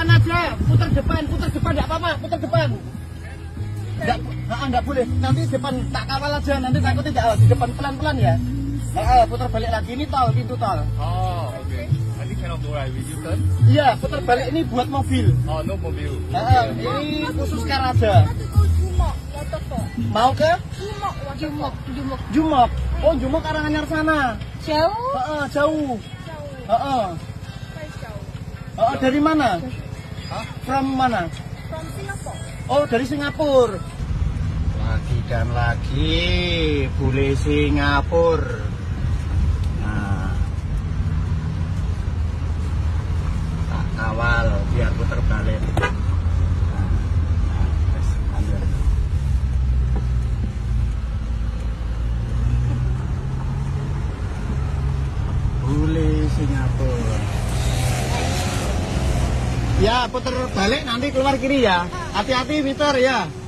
depan aja, putar depan, putar depan enggak apa-apa, putar depan. Enggak enggak boleh. Nanti depan tak kawal aja, nanti takut tidak awas. Di depan pelan-pelan ya. Nah, eh, putar balik lagi ini tol, pintu tol. Oh, oke. Okay. Nanti cannot drive you turn. Iya, putar balik ini buat mobil. Oh, no mobil. Nah, eh, ini khusus kar aja. Ya, Mau ke? Jumok, Jumok, Jumok. Jumok. Oh, Jumok Karanganyar sana. Jauh? Heeh, jauh. Jauh. Heeh. Dari mana? Hah? From mana? From Singapore. Oh, dari Singapura. Lagi dan lagi, bule Singapura. Nah, tak kawal biar puter balik. Nah, nah, wes, ambil. Bule Singapura. Ya, puter balik nanti keluar kiri ya. Hati-hati, Peter ya.